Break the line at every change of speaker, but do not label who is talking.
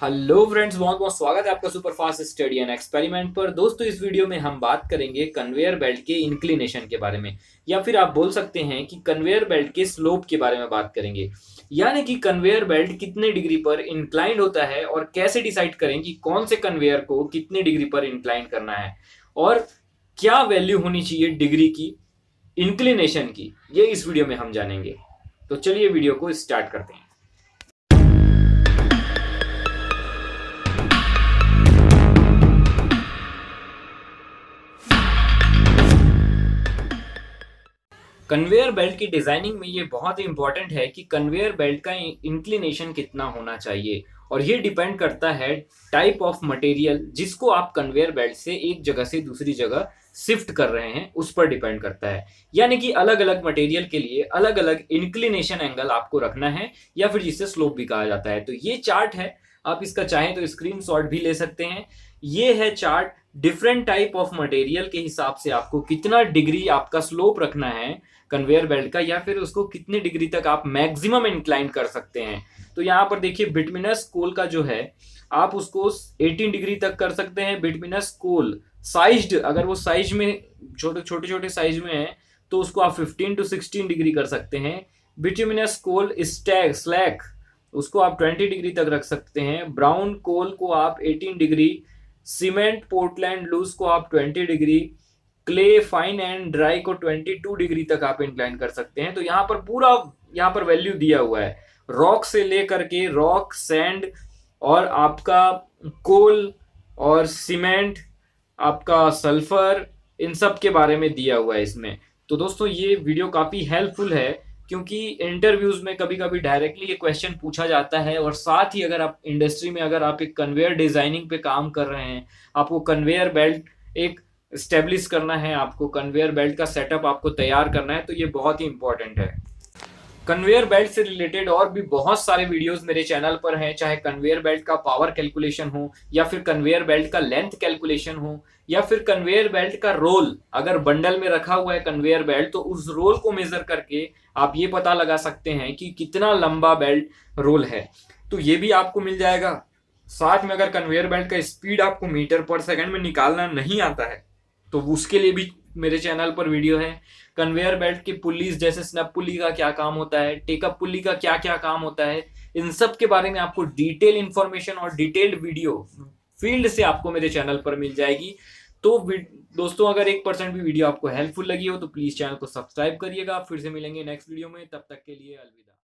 Hello friends, बहुत बहुत स्वागत है आपका super fast study and experiment पर। दोस्तों, इस वीडियो में हम बात करेंगे कन्वेयर बेल्ट के इंक्लिनेशन के बारे में, या फिर आप बोल सकते हैं कि कन्वेयर बेल्ट के स्लोप के बारे में बात करेंगे। यानी कि कन्वेयर बेल्ट कितने डिग्री पर इंक्लाइंड होता है और कैसे डिसाइड करें कि कौन से कन्वेयर को कितने डिग्री पर इंक्लाइन करना है, और क्या वैल्यू होनी चाहिए डिग्री की, इंक्लिनेशन की, ये इस वीडियो में हम जानेंगे। तो चलिए वीडियो को स्टार्ट करते हैं। कन्वेयर बेल्ट की डिज़ाइनिंग में ये बहुत ही इंपॉर्टेंट है कि कन्वेयर बेल्ट का इंक्लिनेशन कितना होना चाहिए। और ये डिपेंड करता है टाइप ऑफ़ मटेरियल जिसको आप कन्वेयर बेल्ट से एक जगह से दूसरी जगह शिफ्ट कर रहे हैं, उस पर डिपेंड करता है। यानी कि अलग अलग मटेरियल के लिए अलग अलग इंक्लिनेशन एंगल आपको रखना है या फिर जिसे स्लोप भी कहा जाता है। तो ये चार्ट है आप इसका चाहें तो स्क्रीन भी ले सकते हैं। ये है chart different type of material के हिसाब से आपको कितना डिग्री आपका स्लोप रखना है कन्वेयर बेल्ट का, या फिर उसको कितने डिग्री तक आप मैक्सिमम इंक्लाइन कर सकते हैं। तो यहाँ पर देखिए बिटमिनस कोल का जो है, आप उसको 18 डिग्री तक कर सकते हैं। बिटमिनस कोल साइज्ड अगर वो साइज़ में, छोटे छोटे छोटे साइज़ में है तो उसको आप 15 टू 16 डिग्री कर सकते हैं। बिटमिनस कोल स्टैग स्लैक उसको आप 20 डिग्री तक रख सकते हैं। ब्राउन कोल को आप 18 डिग्री, सीमेंट पोर्टलैंड लूज को आप 20 degree, clay fine and dry को 22 डिग्री तक आप इंक्लाइन कर सकते हैं। तो यहाँ पर पूरा, यहाँ पर वैल्यू दिया हुआ है। रॉक से लेकर के रॉक, सैंड और आपका कोल और सीमेंट, आपका सल्फ़र, इन सब के बारे में दिया हुआ है इसमें। तो दोस्तों, ये वीडियो काफ़ी हेल्पफुल है। क्योंकि इंटरव्यूज़ में कभी कभी डायरेक्टली ये क्वेश्चन पूछा जाता है और साथ ही अगर आप इंडस्ट्री में अगर आप एक कन्वेयर डिज़ाइनिंग पे काम कर रहे हैं, आपको कन्वेयर बेल्ट एक स्टेब्लिश करना है, आपको कन्वेयर बेल्ट का सेटअप आपको तैयार करना है तो ये बहुत ही इंपॉर्टेंट है। कन्वेयर बेल्ट से रिलेटेड और भी बहुत सारे वीडियोस मेरे चैनल पर हैं, चाहे कन्वेयर बेल्ट का पावर कैलकुलेशन हो, या फिर कन्वेयर बेल्ट का लेंथ कैलकुलेशन हो, या फिर कन्वेयर बेल्ट का रोल अगर बंडल में रखा हुआ है कन्वेयर बेल्ट तो उस रोल को मेजर करके आप ये पता लगा सकते हैं कि कितना लंबा बेल्ट रोल है। तो ये भी आपको मिल जाएगा। साथ में अगर कन्वेयर बेल्ट का स्पीड आपको मीटर पर सेकंड में निकालना नहीं आता है तो उसके लिए भी मेरे चैनल पर वीडियो है। कन्वेयर बेल्ट की पुलिस जैसे स्नैप पुली का क्या काम होता है, टेकअप पुली का क्या क्या काम होता है, इन सब के बारे में आपको डिटेल इंफॉर्मेशन और डिटेल्ड वीडियो फ़ील्ड से आपको मेरे चैनल पर मिल जाएगी। तो दोस्तों, अगर एक परसेंट भी वीडियो आपको हेल्पफुल लगी हो तो प्लीज़ चैनल को सब्सक्राइब करिएगा। फिर से मिलेंगे नेक्स्ट वीडियो में। तब तक के लिए अलविदा।